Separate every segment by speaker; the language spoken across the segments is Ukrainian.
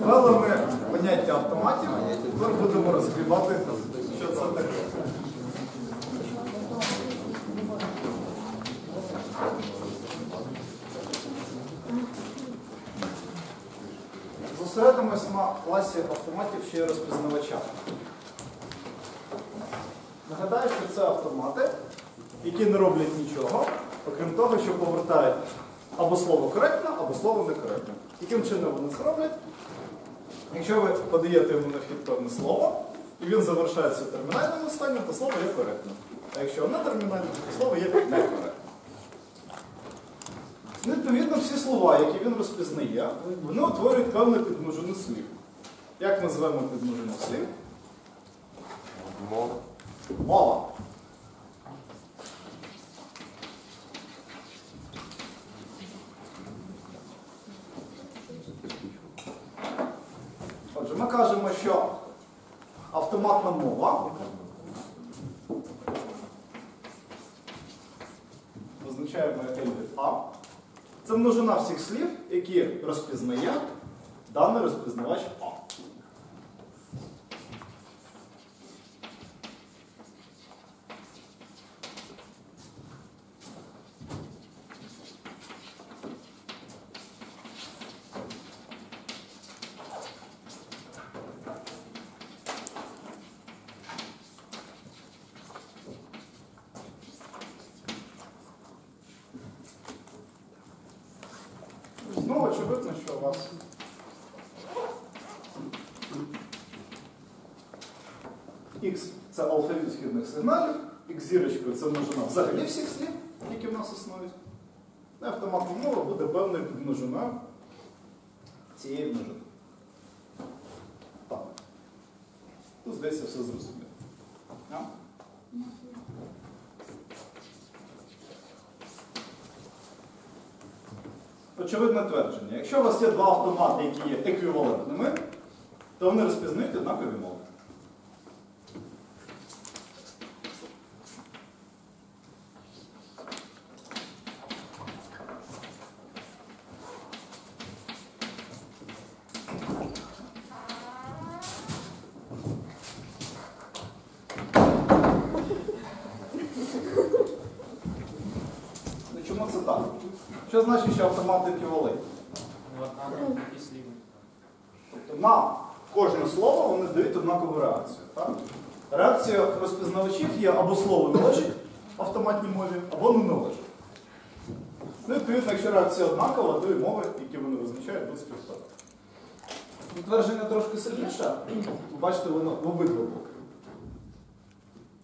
Speaker 1: Ввели ми поняття автоматів, тепер будемо розгрібати, що це таке. Зосередимось на класі автоматів ще й розпізнавача. Нагадаю, що це автомати, які не роблять нічого, окрім того, що повертають або слово коректно, або слово некоректно. Яким чином вони це роблять? Якщо ви подаєте йому на вхід певне слово, і він завершається термінальним стані, то слово є коректним. А якщо не термінальне, то слово є некоректним. Ну, Відповідно, всі слова, які він розпізнає, вони утворюють певну підмножину слів. Як ми звемо підмножину слів?
Speaker 2: Мова.
Speaker 1: Мова. Ми кажемо, що автоматна мова визначаємо від А. Це множина всіх слів, які розпізнає даний розпізнавач А. Знову очевидно, що у вас X це алфавіт вхідних сигналів, X зірочкою це множина взагалі всіх слів, які в нас існують. І автоматна мова буде певною підмножиною цієї множини. Так. Тут здається все зрозуміло. Очевидне твердження. Якщо у вас є два автомати, які є еквівалентними, то вони розпізнають однакові мови. Ну, Чому це так? Що значить, що автомати еквівалентні? Тобто на кожне слово вони дають однакову реакцію. Так? Реакція розпізнавачів є або слово належить в автоматній мові, або не належить. Ну, відповідно, якщо реакція однакова, то і мови, які вони визначають, будуть співставити. Утвердження трошки сильніше, ви бачите, воно в обидва боки.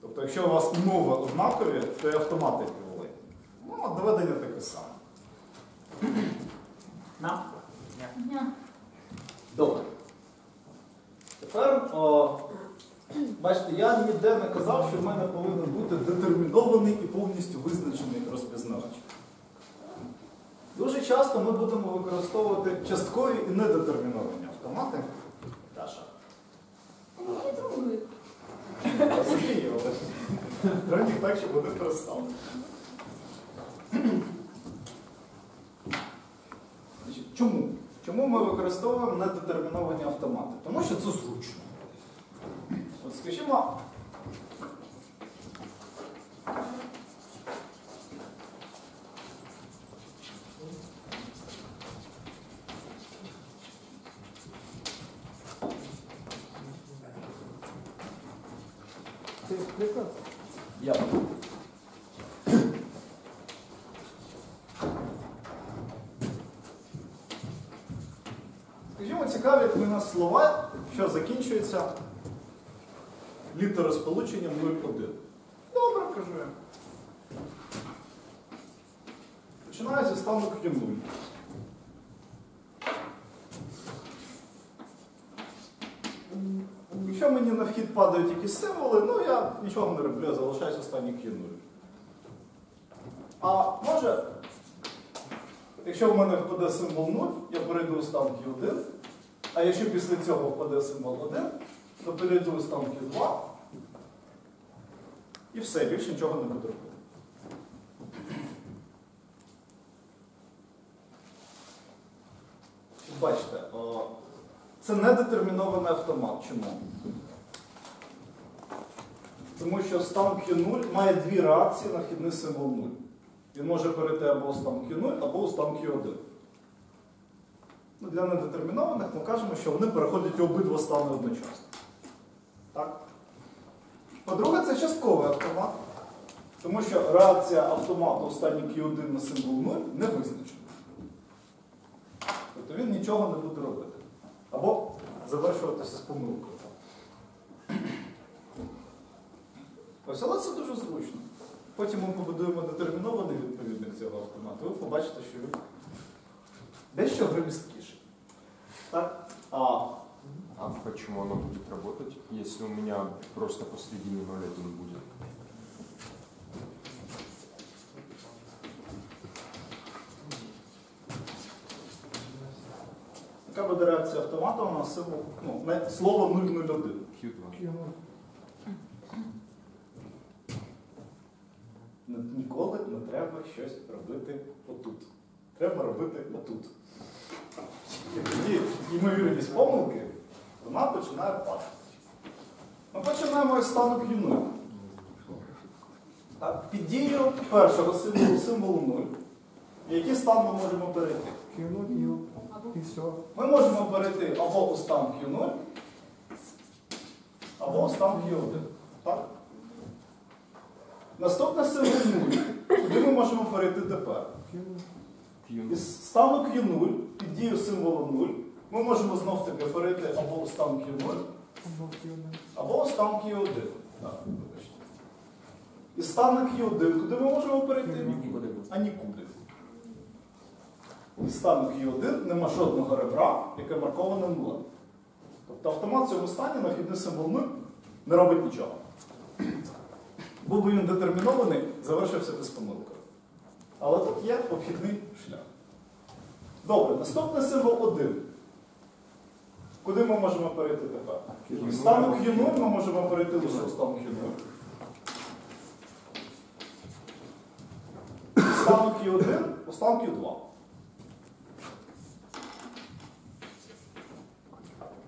Speaker 1: Тобто, якщо у вас мови однакові, то і автомати. Ну, а доведення таке саме. На? Добре. Тепер, о, бачите, я ніде не казав, що в мене повинен бути детермінований і повністю визначений розпізнавач. Дуже часто ми будемо використовувати часткові і недетерміновані автомати. Даша. Розумію, але треба так, щоб вони перестали. Чому? Чому ми використовуємо недетерміновані автомати? Тому що це зручно. От скажімо, я. Скажімо, мене слова, що закінчуються літеросполученням 0,1. Добре, кажу я. Починаю зі стану Q0. Якщо мені на вхід падають якісь символи, ну я нічого не роблю, я залишаюся в стані Q0. А може, якщо в мене впаде символ 0, я перейду у стан Q1, а якщо після цього впаде символ 1, то перейду до стан Q2 і все, більше нічого не буде робити. Бачите, о, це недетермінований автомат. Чому? Тому що стан Q0 має дві реакції на вхідний символ 0. Він може перейти або у стан Q0, або у стан Q1. Ну, для недетермінованих ми кажемо, що вони переходять у обидва стани одночасно. Так? По-друге, це частковий автомат, тому що реакція автомату у стані Q1 на символ 0 не визначена. Тобто він нічого не буде робити. Або завершуватися з помилкою. Ось, але це дуже зручно. Потім ми побудуємо детермінований відповідник цього автомату, ви побачите, що він дещо громісткіший. Так? А
Speaker 2: А почему оно будет работать, если у меня просто посредине 0,1 будет?
Speaker 1: яка буде реакція автомату на символ, ну, на слово 001?
Speaker 2: Q2.
Speaker 1: Ніколи не треба щось робити отут. Треба робити отут. І тоді ймовірність помилки, вона починає падати. Ми починаємо із стану Q0. Під дією першого символу, символу 0, в який стан ми можемо перейти?
Speaker 3: Q0, і все.
Speaker 1: Ми можемо перейти або у стан Q0, або у стан Q1. Так? Наступне символ 0. Куди ми можемо перейти тепер?
Speaker 2: Q0.
Speaker 1: Із стану Q0 під дію символу 0 ми можемо знов таки перейти або у стан Q0, або у стан Q1. Так. Із стану Q1 куди ми можемо перейти? А нікуди. Із стану Q1 нема жодного ребра, яке марковане нулем. Тобто автомат в цьому стані на вхідний символ 0 не робить нічого. Був би він детермінований, завершився без помилкою. Але тут є обхідний шлях. Добре, наступний символ 1. Куди ми можемо перейти тепер?
Speaker 2: Q0
Speaker 1: З стану
Speaker 2: або
Speaker 1: Q0 ми можемо перейти лише у стан Q0. З стану Q1 у стан Q2.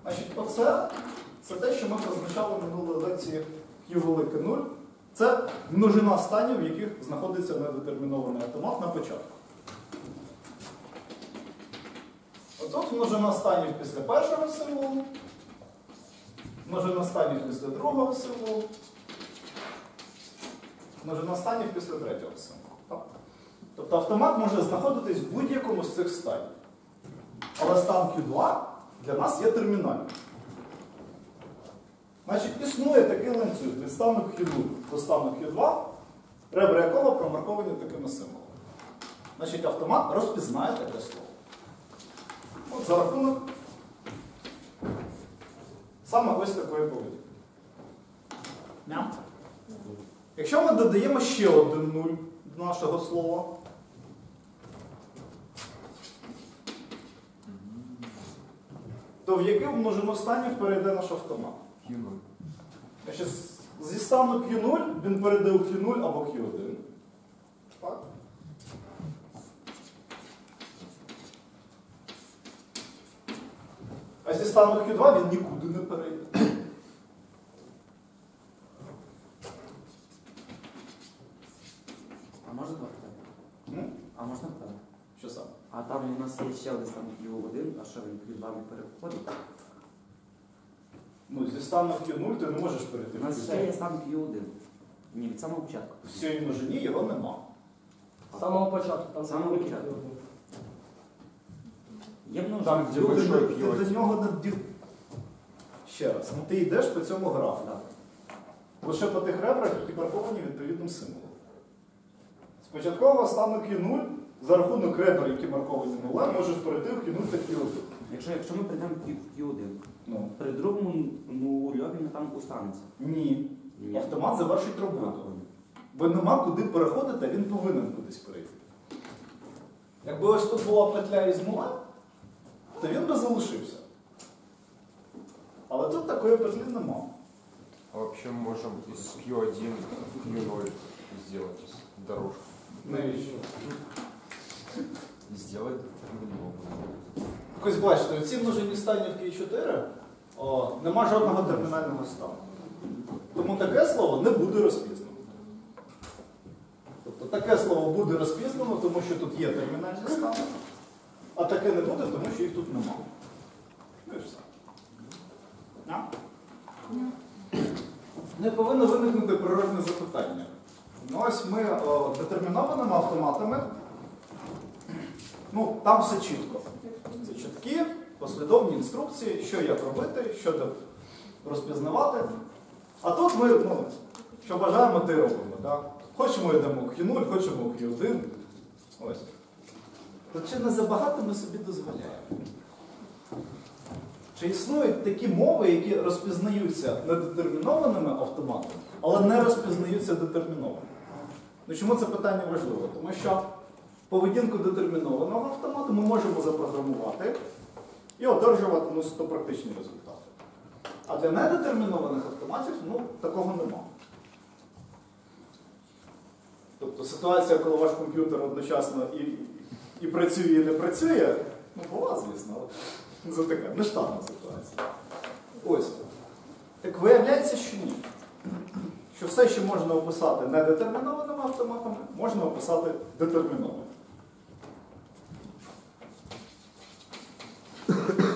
Speaker 1: Значить, оце це те, що ми позначали в минулої лекції Q велике 0. Це множина станів, в яких знаходиться недетермінований автомат на початку. Отут множина станів після першого символу, множина станів після другого символу, множина станів після третього символу. Тобто автомат може знаходитись в будь-якому з цих станів. Але стан Q2 для нас є термінальним. Значить, існує такий ланцюг від стану Q0 до стану Q2, ребра якого промарковані такими символами. Значить, автомат розпізнає таке слово. От за рахунок саме ось такої поведінки. Якщо ми додаємо ще один нуль до нашого слова, то в яке множину станів перейде наш автомат?
Speaker 2: Q0.
Speaker 1: Значить, з- зі стану Q0 він перейде у Q0 або Q1. Так? А зі стану Q2 він нікуди не перейде.
Speaker 4: А можна два питання? А можна питання?
Speaker 1: Що саме?
Speaker 4: А там у нас є ще один там Q1, а що він під вами переходить?
Speaker 1: Ну, зі стану Q0 ти не можеш перейти
Speaker 4: У
Speaker 1: в
Speaker 4: нас ще є
Speaker 1: Q2.
Speaker 4: сам Q1. Ні, від самого початку.
Speaker 1: В цій множині його нема.
Speaker 5: З самого початку. Там
Speaker 4: З самого
Speaker 5: великий
Speaker 4: початку. Є множина.
Speaker 2: Там, де
Speaker 1: ти, ти
Speaker 2: Q1.
Speaker 1: до нього не дів. Ще раз, ну, ти йдеш по цьому графу.
Speaker 4: Так.
Speaker 1: Лише по тих ребрах, які марковані відповідним символом. Спочатково стану Q0 за рахунок ребер, які марковані нулем, можеш перейти в Q0 та Q1.
Speaker 4: Якщо, якщо ми прийдемо в Q- в Q1,
Speaker 1: Ну,
Speaker 4: при другому нульові ми там устанеться.
Speaker 1: ні.
Speaker 4: Ні.
Speaker 1: Автомат завершить роботу. Бо нема куди переходити, він повинен кудись перейти. Якби ось тут була петля із нулем, то він би залишився. Але тут такої петлі нема.
Speaker 2: А вообще мы можем из Q1 в Q0 сделать дорожку.
Speaker 1: Навіщо?
Speaker 2: И сделать немного.
Speaker 1: Ось бачите, ці множині стані в Q4 о, нема жодного термінального стану. Тому таке слово не буде розпізнано. Тобто таке слово буде розпізнано, тому що тут є термінальний стан, а таке не буде, тому що їх тут немає. Ну і все. А? Не повинно виникнути природне запитання. Ну ось ми о, детермінованими автоматами, ну там все чітко. Чіткі, послідовні інструкції, що як робити, що розпізнавати. А тут ми, ну, що бажаємо, те робимо. Так? Хочемо йдемо Q0, хочемо Q1. Ось. То чи не забагато ми собі дозволяємо? Чи існують такі мови, які розпізнаються недетермінованими автоматами, але не розпізнаються детермінованими? Ну чому це питання важливе? Тому що поведінку детермінованого автомату ми можемо запрограмувати і одержувати ну, практичні результати. А для недетермінованих автоматів ну, такого немає. Тобто ситуація, коли ваш комп'ютер одночасно і, і працює, і не працює, ну була, звісно, але це така нештатна ситуація. Ось. Так виявляється, що ні. Що все, що можна описати недетермінованими автоматами, можна описати детермінованими. you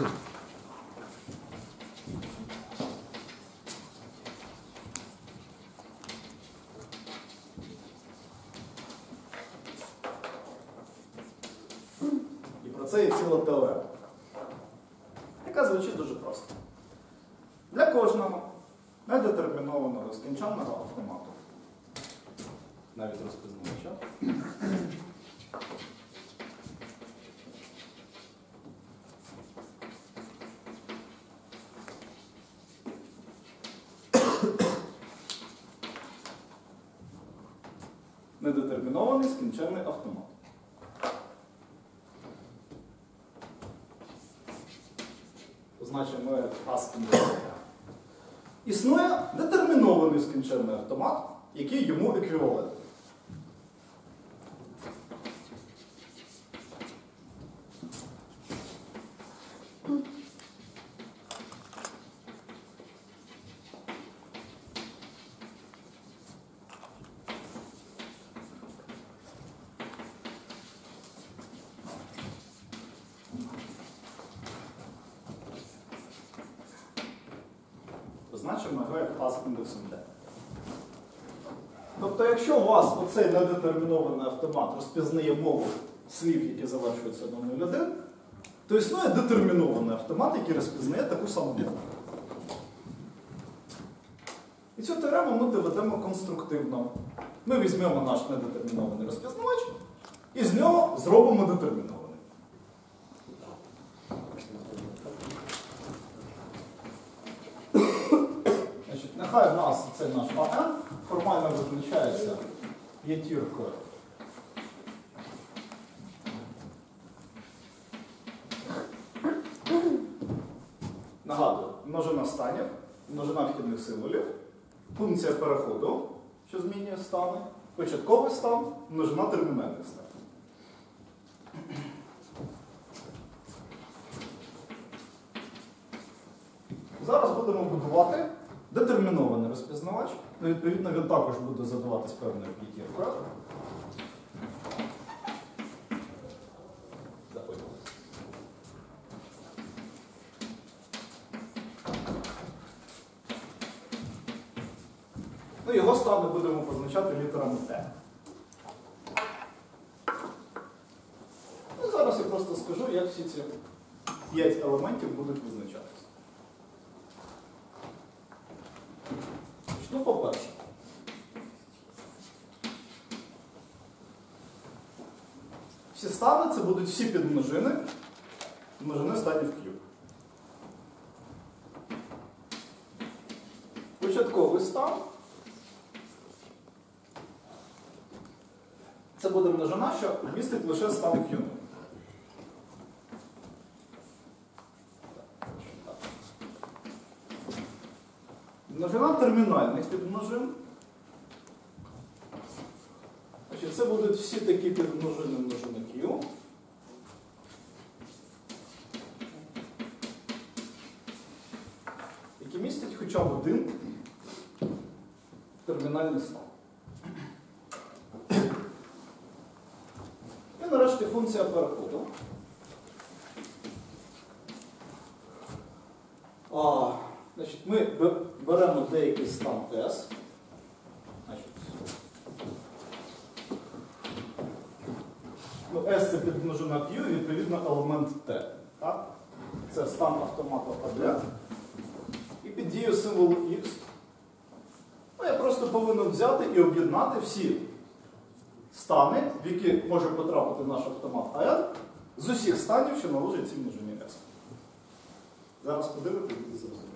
Speaker 1: скінчений автомат. Позначимо asking. Існує детермінований скінченний автомат, який йому еквівалентний. Позначимо його як пас індексом D. Тобто, якщо у вас оцей недетермінований автомат розпізнає мову слів, які завершуються на 0,1, то існує детермінований автомат, який розпізнає таку саму мову. І цю теорему ми доведемо конструктивно. Ми візьмемо наш недетермінований розпізнавач і з нього зробимо детермінований. Значить, нехай в нас цей наш АН визначається п'ятіркою. Нагадую, множина станів, множина вхідних символів, функція переходу, що змінює стани, початковий стан, множина термінальних станів. Зараз будемо будувати детермінований розпізнавач. Ну, відповідно, він також буде задаватись певною п'ятіркою. Заходимо. Ну, його стани будемо позначати літерами Т. Ну, зараз я просто скажу, як всі ці п'ять елементів будуть визначатися. Ну, по-перше, всі стани це будуть всі підмножини, множини станів Q. Початковий стан це буде множина, що містить лише стан Q. Множина термінальних підмножин. Це будуть всі такі підмножини Один термінальний стан. І нарешті функція переходу. А, значить, Ми беремо деякий стан S. Ну, S це підмножена Q і відповідно елемент T. Так? Це стан автомата А і під дією символу X. Ну, я просто повинен взяти і об'єднати всі стани, в які може потрапити наш автомат АР, з усіх станів, що належать цій множині S. Зараз подивитися, буде зрозуміло.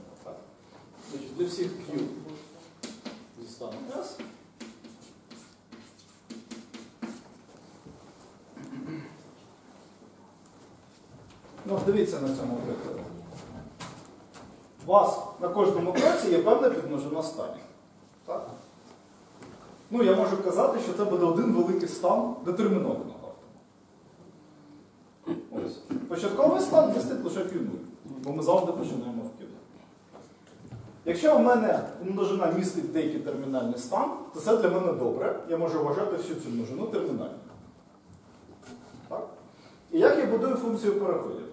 Speaker 1: Для всіх Q зі станом S. Ну, дивіться на цьому прикладі. Вас на кожному кроці є певна підмножина станів. Так? Ну, я можу казати, що це буде один великий стан детермінованого автомату. Ось. Початковий стан містить лише Q0, бо ми завжди починаємо в Q. Якщо в мене множина містить деякий термінальний стан, то це для мене добре. Я можу вважати всю цю множину термінальною. І як я будую функцію переходів?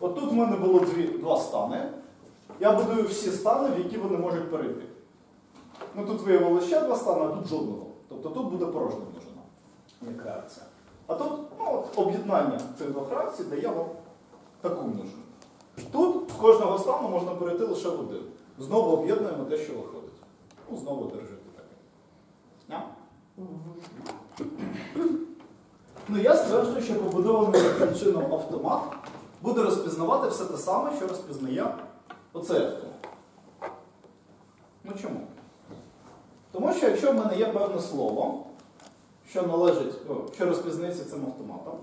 Speaker 1: От тут в мене було дві, два стани. Я будую всі стани, в які вони можуть перейти. Ну тут виявилося ще два стани, а тут жодного. Тобто тут буде порожня множина, як реакція. А тут ну, от, об'єднання цих двох реакцій дає вам таку множину. Тут з кожного стану можна перейти лише в один. Знову об'єднуємо те, що виходить. Ну, знову держите таке. Ну, я стверджую, що побудований таким чином автомат буде розпізнавати все те саме, що розпізнає оцей автомат. Ну чому? Тому що якщо в мене є певне слово, що належить, о, що розпізнається цим автоматом,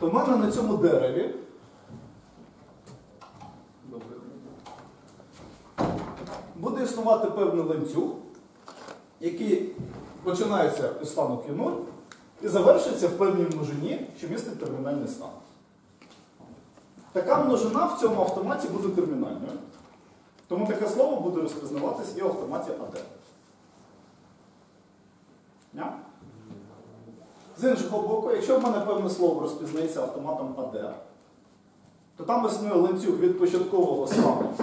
Speaker 1: то в мене на цьому дереві буде існувати певний ланцюг, який починається із стану Q0 і завершиться в певній множині, що містить термінальний стан. Така множина в цьому автоматі буде термінальною. Тому таке слово буде розпізнаватись і в автоматі AD. Ня? З іншого боку, якщо в мене певне слово розпізнається автоматом AD, то там існує ланцюг від початкового стану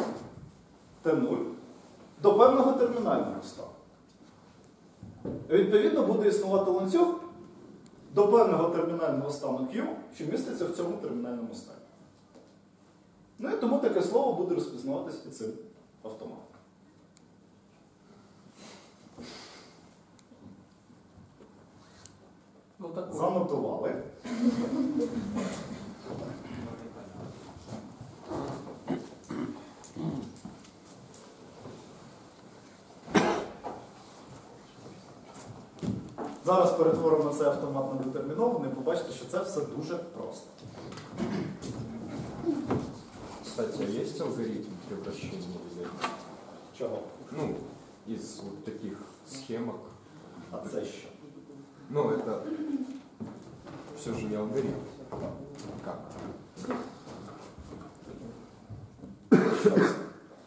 Speaker 1: Т0 до певного термінального стану. Відповідно, буде існувати ланцюг до певного термінального стану Q, що міститься в цьому термінальному стані. Ну і тому таке слово буде розпізнаватись під цим автоматом.
Speaker 5: Ну так.
Speaker 1: Занотували. Зараз перетворимо цей автомат на детермінований, побачите, що це все дуже просто.
Speaker 2: Кстати, а есть алгоритм превращения или
Speaker 1: Чого?
Speaker 2: Ну, из вот таких схемок.
Speaker 1: А це що?
Speaker 2: Ну, это все же не алгоритм. Как?
Speaker 1: Що це?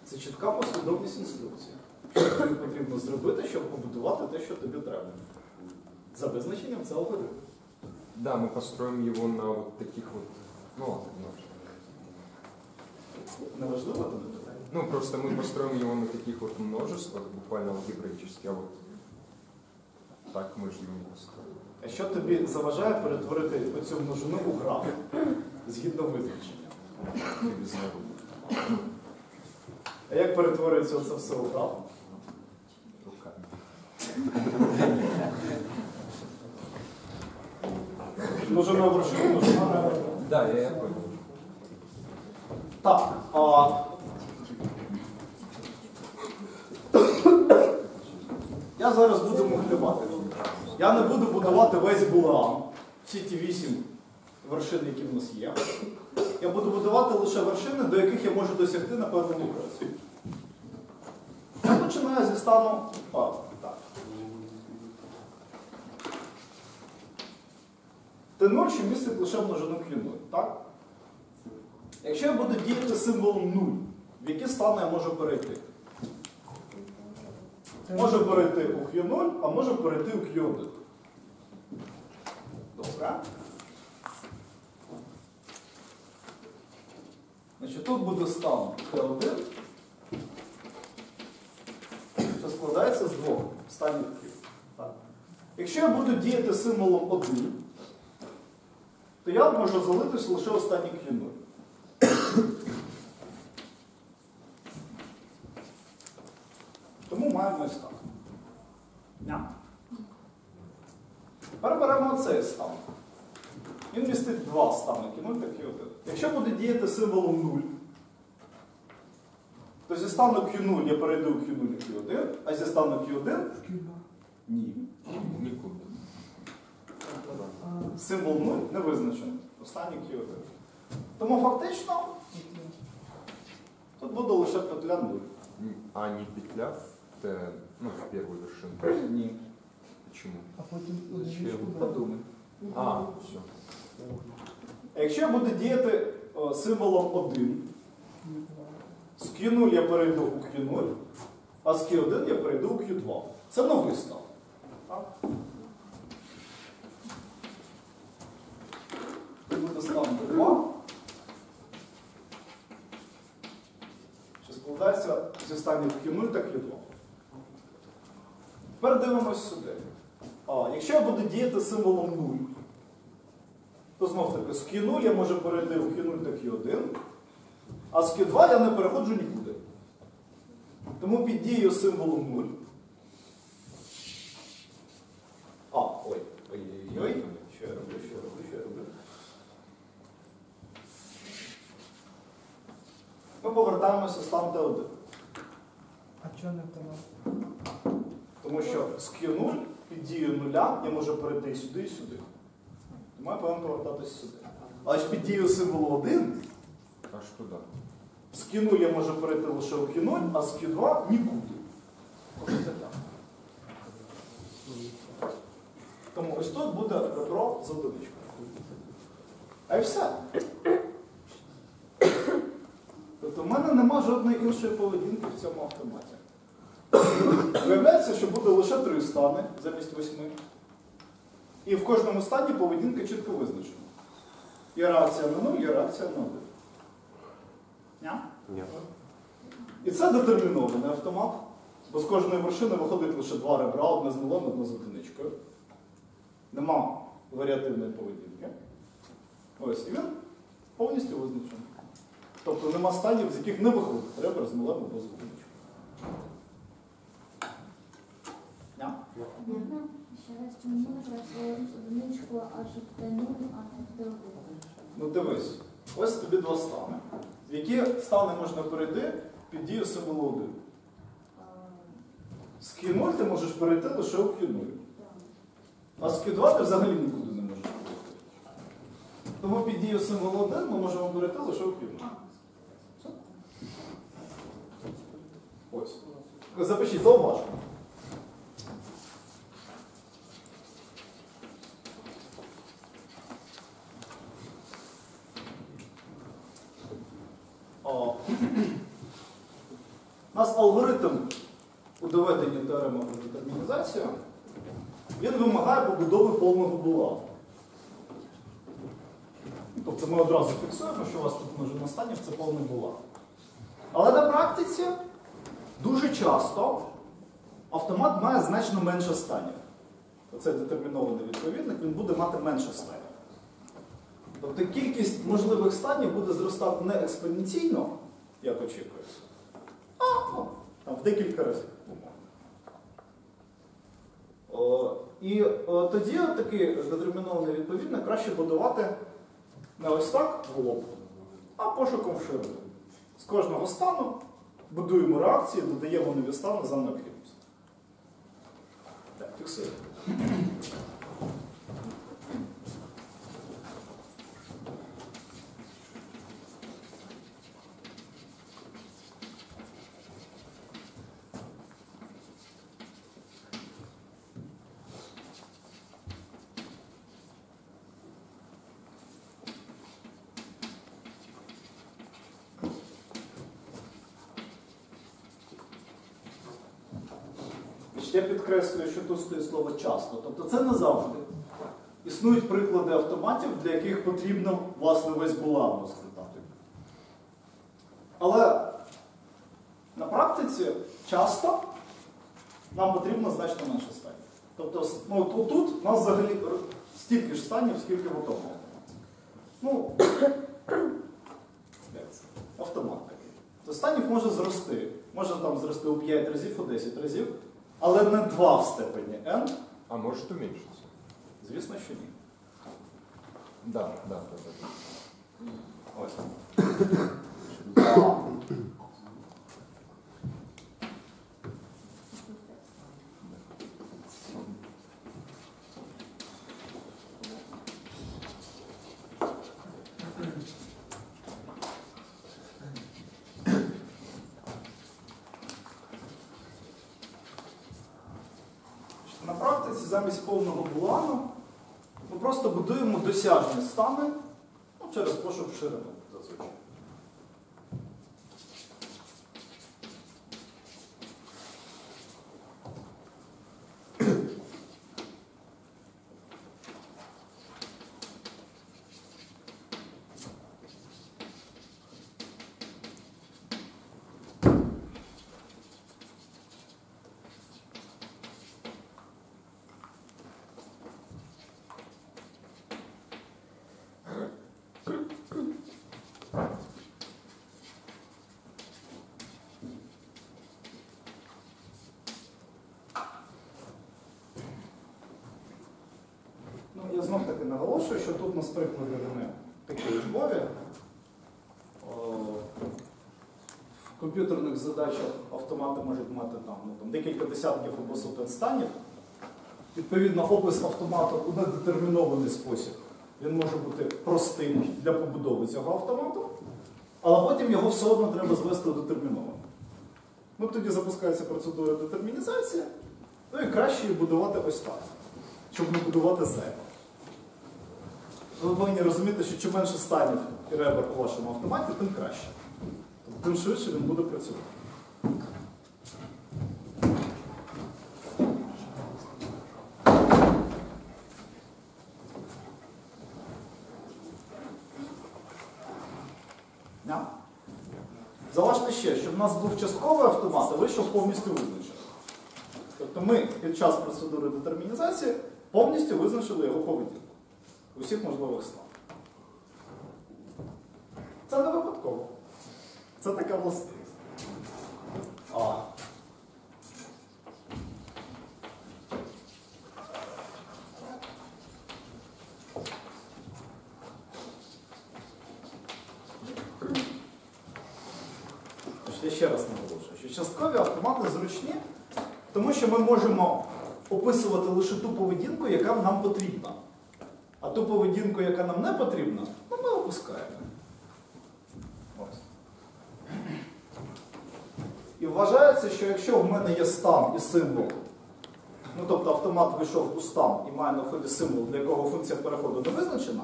Speaker 1: Це чітка послідовність інструкції. Що тобі потрібно зробити, щоб побудувати те, що тобі треба. За визначенням це алгоритм.
Speaker 2: Да, мы построим его на вот таких вот, ну, ладно, ну,
Speaker 1: Неважливо тобі питання.
Speaker 2: Ну, просто мы построим его на таких вот множествах, буквально алгебраически, а вот так мы же его не построим.
Speaker 1: А що тобі заважає перетворити оцю множину у граф згідно визначення?
Speaker 2: Ты без него
Speaker 1: А як перетворюється це все у граф?
Speaker 2: руками.
Speaker 1: Множина в вершину, множина на вершину.
Speaker 2: Да, я, я понял.
Speaker 1: Так. А... Я зараз буду мухлювати. Я не буду будувати весь булеан, всі ті вісім вершин, які в нас є. Я буду будувати лише вершини, до яких я можу досягти на певному кроці. Я починаю зі стану А. Так. Т0, що містить лише множину Q0, так? Якщо я буду діяти символом 0, в які стани я можу перейти? Можу перейти у Q0, а можу перейти у Q1. Добре. Значить, тут буде стан Т1, що складається з двох станів Q. Якщо я буду діяти символом 1, то я можу залитись лише останній Q0. Тому маємо ось так. Ня. Тепер беремо цей стан. Він містить два стани Q0 та Q1. Якщо буде діяти символом 0, то зі стану Q0 я перейду в Q0 і Q1, а зі стану Q1 ні.
Speaker 2: Нікуди.
Speaker 1: Символ 0 не визначений. Останній Q1. Тому фактично тут буде лише петля 0.
Speaker 2: Н- А не петля в ну, в первую вершину.
Speaker 1: Ні.
Speaker 2: Почему?
Speaker 3: А потім
Speaker 2: Зачем?
Speaker 1: Подумай.
Speaker 2: А, все.
Speaker 1: А якщо я буду діяти о, символом 1, з Q0 я перейду у Q0, а з Q1 я перейду у Q2. Це новий стан. Так? Це буде стан Q2. Що складається зі станів Q0 та Q2. Тепер дивимось сюди. А, якщо я буду діяти символом 0, то знов таки з Q0 я можу перейти в Q0 та Q1, а з Q2 я не переходжу нікуди. Тому під дією символом 0. А, ой, ой-ой-ой. Що я роблю, що я роблю, що я роблю. Ми повертаємося в стан Т1.
Speaker 3: А чого не вдавав?
Speaker 1: Тому що з Q0 під дією нуля я можу перейти сюди і сюди. Тому я повинен повертатися сюди. Але ж під дією символу 1
Speaker 2: Аж туда.
Speaker 1: з Q0 я можу перейти лише в Q0, а з Q2 нікуди. Це так. Тому ось тут буде ребро з одиничкою. А й все. Тобто в мене нема жодної іншої поведінки в цьому автоматі. Виявляється, що буде лише три стани замість восьми. І в кожному стані поведінка чітко визначена. Є реакція на 0, є реакція на 1. Ня?
Speaker 2: Нет.
Speaker 1: І це детермінований автомат, бо з кожної вершини виходить лише два ребра, одне з нулем, одне з одиничкою. Нема варіативної поведінки. Ось, і він повністю визначений. Тобто нема станів, з яких не виходить ребра з нулем або з одиничкою. Ня?
Speaker 6: Можна чому не брати одиничку аж в Т0, а не
Speaker 1: Ну дивись, ось тобі два стани. В які стани можна перейти під дію символу 1. З Q0 ти можеш перейти лише у Q0. А з Q2 ти взагалі нікуди не можеш перейти. Тому під дію символу 1 ми можемо перейти лише у Q0. Ось. Запишіть, зауваження. О. У нас алгоритм у доведенні теореми про детермінізацію, він вимагає побудови повного булаву. Тобто ми одразу фіксуємо, що у вас тут множина станів це повний булав. Але на практиці дуже часто автомат має значно менше станів. Оцей детермінований відповідник, він буде мати менше станів. Тобто кількість можливих станів буде зростати не експоненційно, як очікується, ну, там, в декілька разів. О, і о, тоді такий детермінований відповідник краще будувати не ось так в лоб, а пошуком в ширину. З кожного стану будуємо реакції, додаємо нові стани за необхідність. Так, фіксуємо. Ще підкреслюю, що тут стоїть слово часто. Тобто це не завжди. існують приклади автоматів, для яких потрібно власне весь булаву розгортати. Але на практиці часто нам потрібно значно менше станів. Тобто, ну, тут у нас взагалі стільки ж станів, скільки в автоматі. Ну, автомат такий. То станів може зрости. Може там зрости у 5 разів, у 10 разів, але не 2 в степені n.
Speaker 2: А може уменьшиться?
Speaker 1: Звісно, що ні.
Speaker 2: Да, да, да, да.
Speaker 1: Ось. знов таки наголошую, що тут у нас приклади вони такі учбові. В комп'ютерних задачах автомати можуть мати там, ну, там, декілька десятків або сотень станів. Відповідно, опис автомату у недетермінований спосіб. Він може бути простим для побудови цього автомату, але потім його все одно треба звести у детермінований. Ну, тоді запускається процедура детермінізації, ну і краще її будувати ось так щоб не будувати зайве. Ви повинні розуміти, що чим менше станів і ребер у вашому автоматі, тим краще. Тобто, тим швидше він буде працювати. Yeah. Ще, щоб в нас був частковий автомат, а вийшов повністю визначений. Тобто ми під час процедури детермінізації повністю визначили його поведінку у всіх можливих станах. Це не випадково. Це така властивість. А. Тож Я ще раз наголошую, що часткові автомати зручні, тому що ми можемо описувати лише ту поведінку, яка нам потрібна. А ту яка нам не потрібна, ну, ми опускаємо. І вважається, що якщо в мене є стан і символ, ну тобто автомат вийшов у стан і має на вході символ, для якого функція переходу не визначена,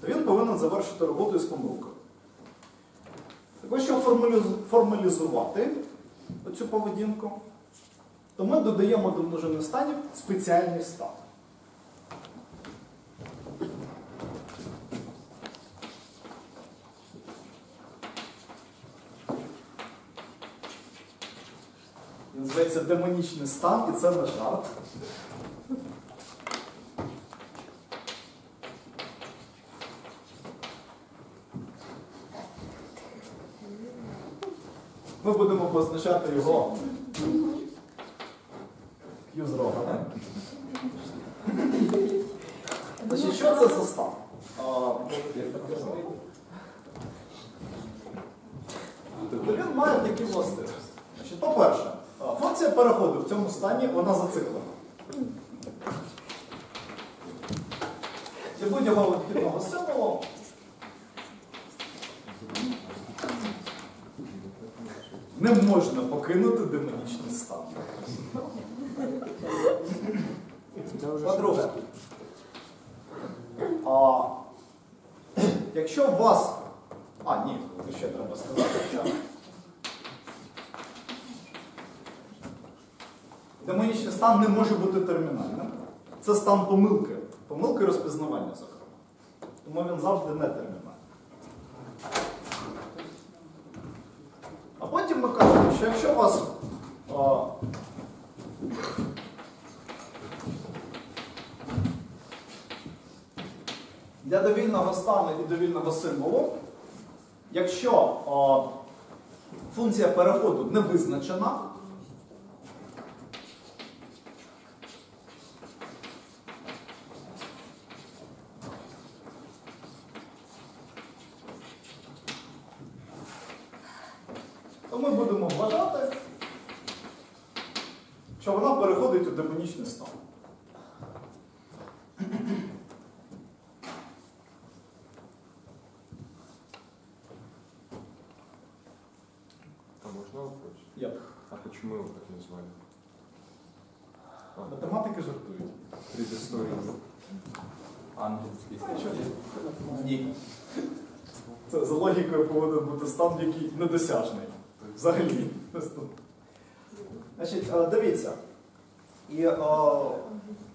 Speaker 1: то він повинен завершити роботу із помилкою. Так ось, щоб формалізувати цю поведінку, то ми додаємо до множини станів спеціальний стан. Називається демонічний стан, і це не жарт. Ми будемо позначати його Q з рога що це за стан? А, Тобто він має такі властивості. Значить, По-перше, а, функція переходу в цьому стані вона зациклена. Для будь-якого відповідного символу не можна покинути демонічний стан. По-друге, а, якщо у вас. А, ні, ще треба сказати, демонічний стан не може бути термінальним. Це стан помилки. Помилки розпізнавання, зокрема. Тому він завжди не термінальний. А потім ми кажемо, що якщо у вас для довільного стану і довільного символу, якщо о, функція переходу не визначена, то ми будемо вважати, що вона переходить у демонічний стан.
Speaker 2: А можно вопрос?
Speaker 1: Я
Speaker 2: А почему его так назвали? А,
Speaker 1: математики жартують.
Speaker 2: предыстория.
Speaker 7: Ангельський.
Speaker 1: Ні. Це за логікою повинен бути стан, який недосяжний. Взагалі. Значить, е, дивіться. І е,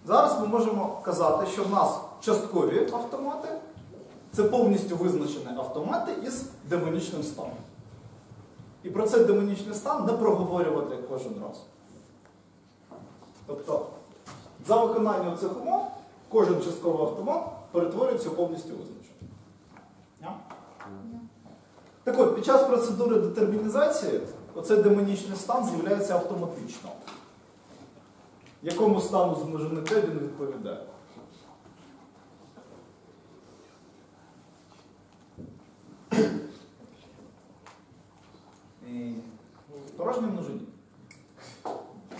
Speaker 1: зараз ми можемо казати, що в нас часткові автомати це повністю визначені автомати із демонічним станом. І про цей демонічний стан не проговорювати кожен раз. Тобто, за виконанням цих умов кожен частковий автомат перетворюється повністю визначений. Я? Так от, під час процедури детермінізації оцей демонічний стан з'являється автоматично. Якому стану з множини Т він відповідає? Порожній множині.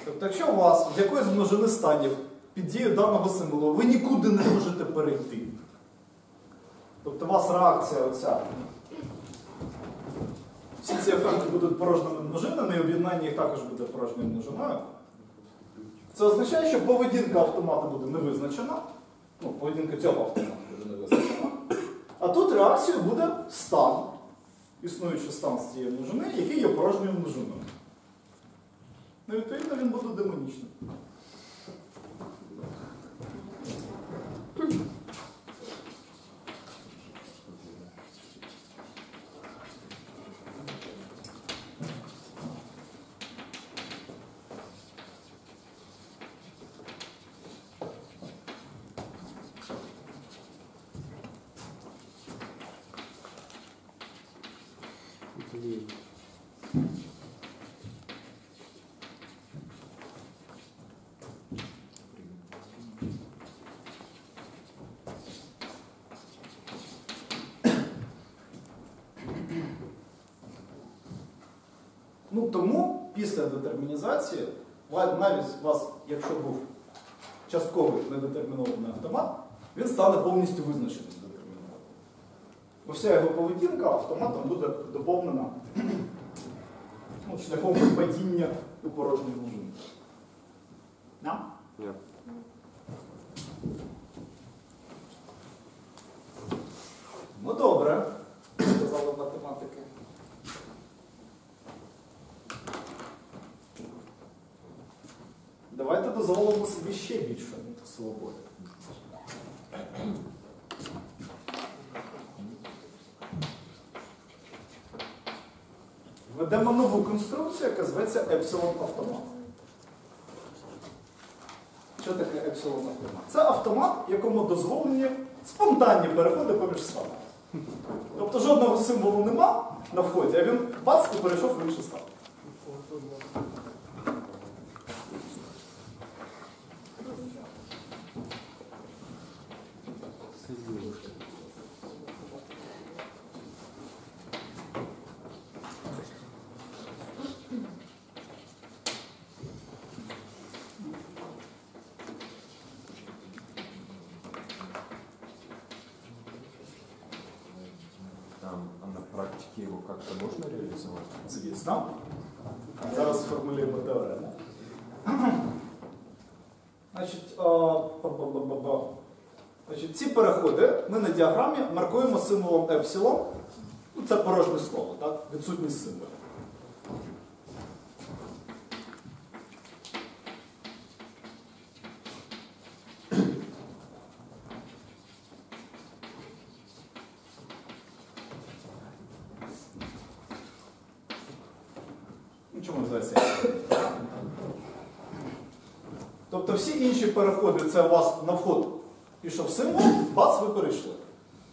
Speaker 1: Тобто, якщо у вас з якоїсь множини станів під дією даного символу ви нікуди не можете перейти. Тобто у вас реакція оця. Всі ці ефекти будуть порожніми множинами, і об'єднання їх також буде порожньою множиною. Це означає, що поведінка автомата буде не визначена. Ну, поведінка цього автомата буде не визначена. А тут реакцією буде стан, існуючий стан з цієї множини, який є порожньою множиною. Ну, відповідно, він буде демонічним. Ну тому після детермінізації, навіть у вас, якщо був частковий недетермінований автомат, він стане повністю визначеним детермінованим. Бо вся його поведінка автоматом буде доповнена ну, шляхом падіння у порожній множині. Yeah?
Speaker 2: Нет.
Speaker 1: Ну добре, сказали математики. Давайте дозволимо собі ще більше свободи. Введемо нову конструкцію, яка зветься епсилон автомат. Що таке епсилон автомат? Це автомат, якому дозволені спонтанні переходи поміж станами. Тобто жодного символу нема на вході, а він бац і перейшов в інший стан.
Speaker 2: Там, а на практике его как-то можно реализовать?
Speaker 1: Звісно. Зараз сформулюємо теорему. Значить. Значить, ці переходи ми на діаграмі маркуємо символом епсилон. Ну, це порожнє слово, так? відсутність символів. що називається епсилон. Тобто всі інші переходи, це у вас на вход пішов символ, бац, ви перейшли.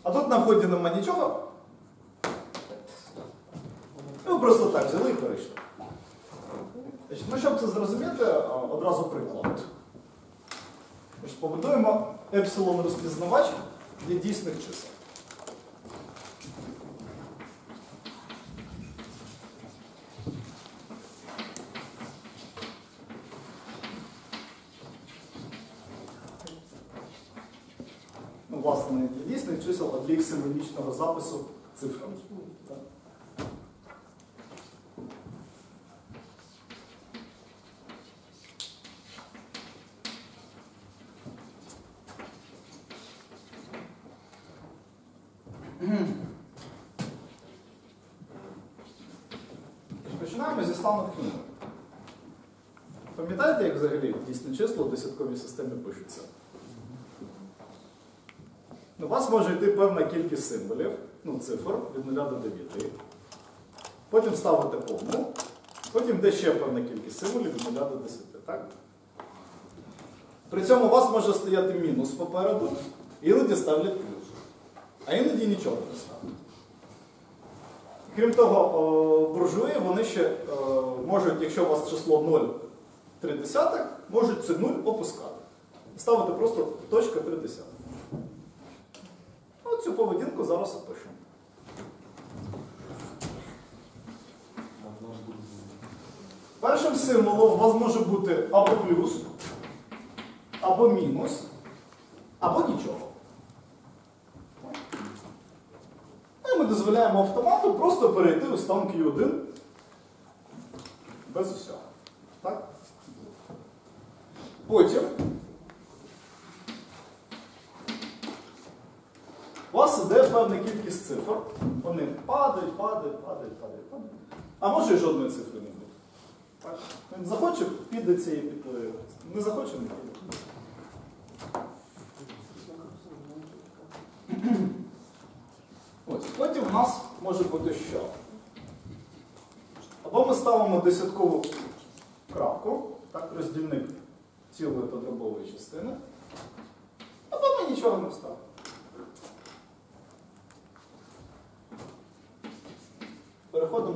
Speaker 1: А тут на вході нема нічого. І ви просто так взяли і перейшли. Ну, щоб це зрозуміти, одразу приклад. Побудуємо епсилон розпізнавач для дійсних чисел. Ну, власне, не для дійсних чисел, а для їх запису цифр. Так. Починаємо зі стану книги. Пам'ятаєте, як взагалі дійсне число в десятковій системі пишуться? Ну, може йти певна кількість символів, ну, цифр від 0 до 9. Потім ставите повну, потім йде ще певна кількість символів від 0 до 10. Так? При цьому у вас може стояти мінус попереду, іноді ставлять плюс. А іноді нічого не ставлять. Крім того, буржуї вони ще можуть, якщо у вас число 0,3, можуть це 0 опускати. Ставити просто точка 3. Ну, цю поведінку зараз опишемо. Першим символом у вас може бути або плюс, або мінус, або нічого. І ми дозволяємо автомату просто перейти у стан Q1 без усього. Так? Потім вас іде певна кількість цифр. Вони падають, падають, падають, падають, падають. А може і жодної цифри не буде. Так? Він захоче, піде цієї підпливи. Не захоче, не піде. Ось. Потім у нас може бути що? Або ми ставимо десяткову крапку, так, роздільник цілої та дробової частини, або ми нічого не ставимо.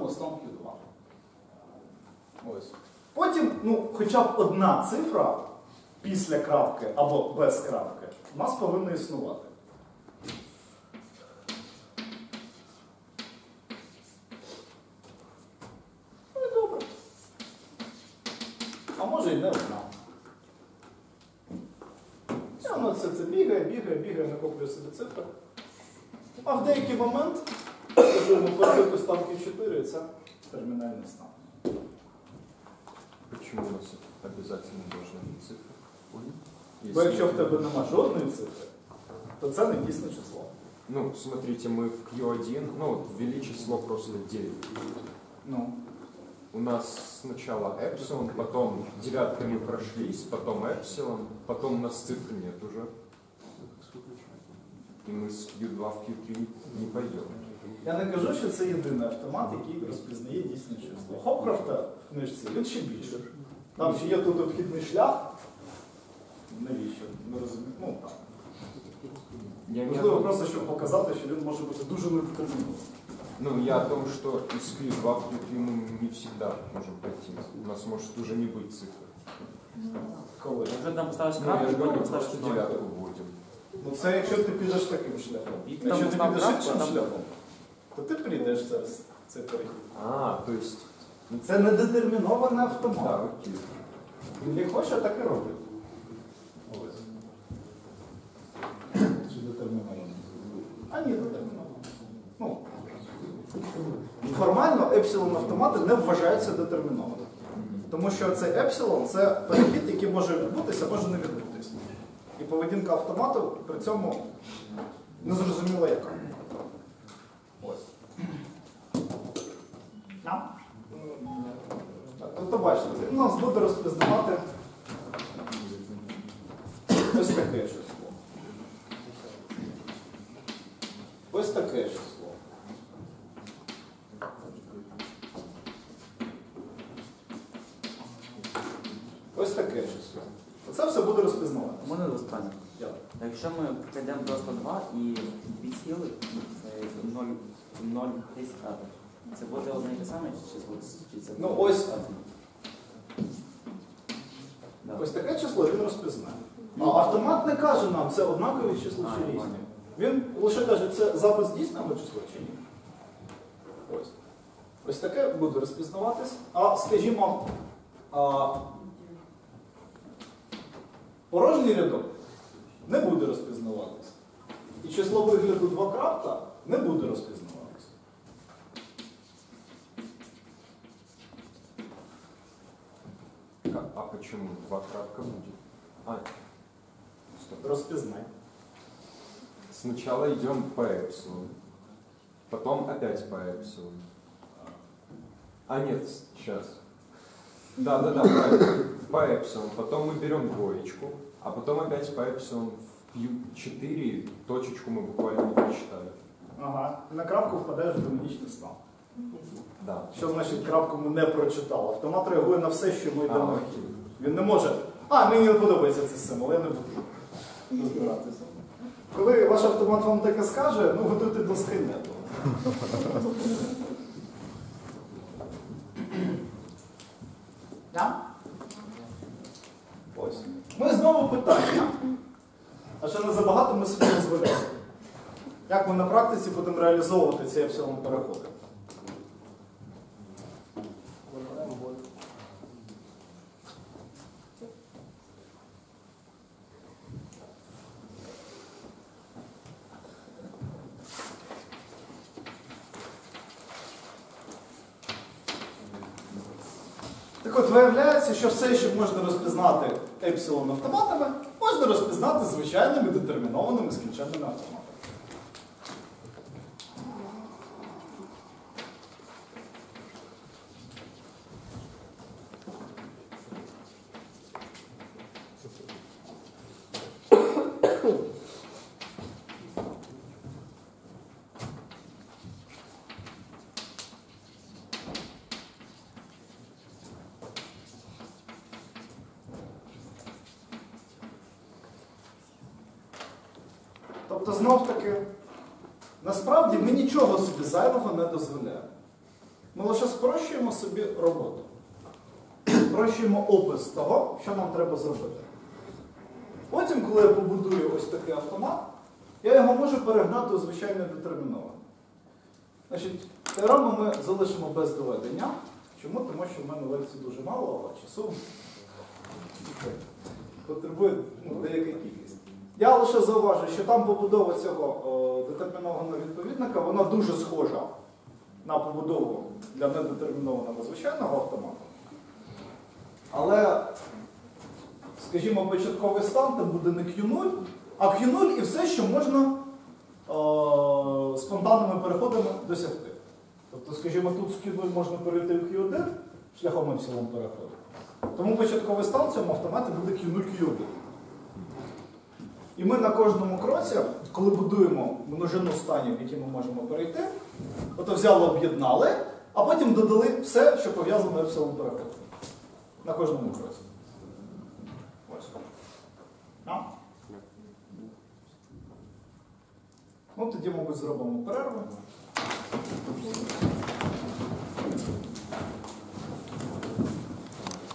Speaker 1: У стан Q2. Ось. Потім, ну, хоча б одна цифра після крапки або без крапки у нас повинна існувати. Ну і добре. А може і не одна. І воно все це бігає, бігає, бігає, накоплює собі цифри. А в деякий момент, ми ставки 4, це термінальний стан.
Speaker 2: Почему у нас обязательно должны быть цифры?
Speaker 1: Бо
Speaker 2: Если-
Speaker 1: якщо в тебе нема жодної цифри, то це не дійсне число.
Speaker 2: Ну, смотрите, мы в Q1, ну, вот ввели число просто 9.
Speaker 1: Ну,
Speaker 2: У нас сначала эпсилон, потом девятками прошлись, потом эпсилон, потом у нас цифр нет уже. И мы с Q2 в Q3 не пойдем.
Speaker 1: Я не кажу, що це єдиний автомат, який розпізнає дійсне число. Хопкрафта в книжці він ще більше. Там ще є тут обхідний шлях. Навіщо? Не розумію. Ну так. Можливо, просто щоб показати, що він може бути дуже недетермінований.
Speaker 2: ну, я о том, что из Q2 в Q3 мы не всегда можем пойти. У нас может уже не быть цифр.
Speaker 1: Коли?
Speaker 4: Якщо там поставиш
Speaker 2: Ну, я же говорю,
Speaker 4: потім
Speaker 2: просто девятку вводим.
Speaker 1: Ну це якщо ти підеш таким шляхом.
Speaker 4: І
Speaker 1: Якщо
Speaker 4: там
Speaker 1: ти
Speaker 4: став
Speaker 1: підеш іншим
Speaker 4: там-
Speaker 1: шляхом, то ти прийдеш через цей перехід.
Speaker 2: А, то есть...
Speaker 1: Це недетермінований
Speaker 2: Да,
Speaker 1: автомат.
Speaker 2: окей.
Speaker 1: Він як хоче, так і робить. Ось. Чи детермінований? А ні, детермінований. Ну, формально епсилон автомати не вважаються детермінованим. Тому що цей епсилон це перехід, який може відбутися, може не відбутися. І поведінка автомату при цьому не зрозуміла яка. Тобто бачите, у нас буде розпізнавати ось таке число. Ось таке число. Ось таке число. Оце все буде розпізнавати. Мене останнє.
Speaker 4: Якщо ми прийдемо просто 2 і відсіли 0. 0 10 це буде одне і те саме число? Чи це
Speaker 1: Ну, ось.
Speaker 4: разне? Да.
Speaker 1: Ось таке число він розпізнає. А автомат не каже нам, це однакові числа
Speaker 4: А,
Speaker 1: чи різні. Він лише каже, це запис дійсного числа чи ні. Ось. Ось таке буде розпізнаватись. А скажімо, а, порожній рядок не буде розпізнаватись. І число вигляду 2 крапка не буде розпізнаватись.
Speaker 2: почему? Два кратко будет. А, стоп.
Speaker 1: Розпізнай.
Speaker 2: Сначала идем по эпсилону, потом опять по эпсилону. А нет, сейчас. Да, да, да, правильно. По эпсилону. Потом мы берем двоечку, а потом опять по эпсилону в пью 4 точечку мы буквально не прочитали.
Speaker 1: Ага. І на крапку впадаєш в демонічний стан.
Speaker 2: Да.
Speaker 1: Що значить крапку ми не прочитали? Автомат реагує на все, що ми йдемо. Він не може. А, мені не подобається цей символ, я не буду розбиратися. Коли ваш автомат вам таке скаже, ну готуйте до? Ось. Ну і знову питання. А ще не забагато ми собі дозволяємо. Як ми на практиці будемо реалізовувати ці епсилон переходи?
Speaker 5: Вибираємо бой.
Speaker 1: Так от виявляється, що все, що можна розпізнати епсилон автоматами, можна розпізнати звичайними детермінованими скінченними автоматами. Тобто, знов таки, насправді ми нічого собі зайвого не дозволяємо. Ми лише спрощуємо собі роботу. Спрощуємо опис того, що нам треба зробити. Потім, коли я побудую ось такий автомат, я його можу перегнати у звичайне детерміноване. Значить, теорему ми залишимо без доведення. Чому? Тому що в мене лекцій дуже мало, а часу потребує ну, деяка кількість. Я лише зауважу, що там побудова цього о, детермінованого відповідника, вона дуже схожа на побудову для недетермінованого звичайного автомату. Але, скажімо, початковий стан там буде не Q0, а Q0 і все, що можна о, спонтанними переходами досягти. Тобто, скажімо, тут з Q0 можна перейти в Q1 шляхом епсилон переходу. Тому початковий стан в цьому автоматі буде Q0 Q1. І ми на кожному кроці, коли будуємо множину станів, які ми можемо перейти, ото взяли, об'єднали, а потім додали все, що пов'язано епсилон переходом. На кожному кроці. Ось. А? Ну, тоді, мабуть, зробимо перерву.